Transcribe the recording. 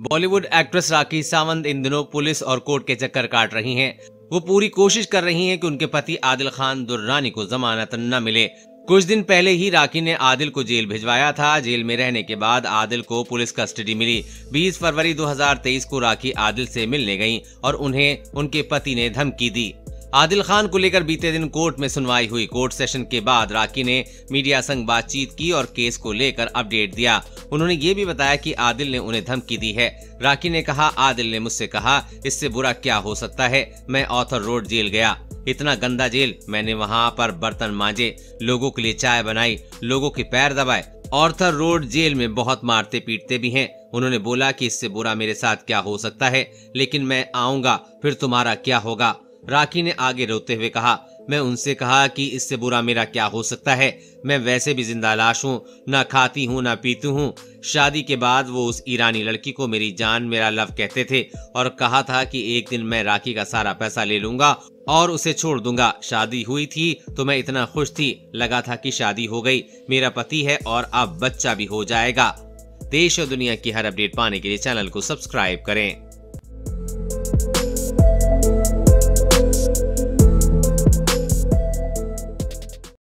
Bollywood actress Rakhi Sawant इन दिनों police और कोर्ट के चक्कर काट रही हैं। वो पूरी कोशिश कर रही हैं कि उनके पति आदिल खान दुर्रानी को जमानत न मिले। कुछ दिन पहले ही राखी ने आदिल को जेल भिजवाया था। जेल में रहने के बाद आदिल को पुलिस कस्टडी मिली। 20 फरवरी 2023 को राखी आदिल से मिलने गई और उन्हें उनके पति ने धमकी दी। आदिल खान को लेकर बीते दिन कोर्ट में सुनवाई हुई। कोर्ट सेशन के बाद राखी ने मीडिया संग बातचीत की और केस को लेकर अपडेट दिया। उन्होंने ये भी बताया कि आदिल ने उन्हें धमकी दी है। राखी ने कहा, आदिल ने मुझसे कहा, इससे बुरा क्या हो सकता है? मैं ऑथर रोड जेल गया। इतना गंदा जेल मैंने वहाँ पर बर्तन मांजे, लोगों के लिए चाय बनाई, लोगों के पैर दबाए। ऑर्थर रोड जेल में बहुत मारते पीटते भी हैं। उन्होंने बोला कि इससे बुरा मेरे साथ क्या हो सकता है? लेकिन मैं आऊँगा, फिर तुम्हारा क्या होगा? राखी ने आगे रोते हुए कहा, मैं उनसे कहा कि इससे बुरा मेरा क्या हो सकता है? मैं वैसे भी ज़िंदा लाश हूँ, न खाती हूँ, न पीती हूँ। शादी के बाद वो उस ईरानी लड़की को मेरी जान, मेरा लव कहते थे और कहा था कि एक दिन मैं राखी का सारा पैसा ले लूँगा और उसे छोड़ दूँगा। शादी हुई थी तो मैं इतना खुश थी, लगा था कि शादी हो गई। मेरा पति है और अब बच्चा भी हो जाएगा। देश और दुनिया की हर अपडेट पाने के लिए चैनल को सब्सक्राइब करें।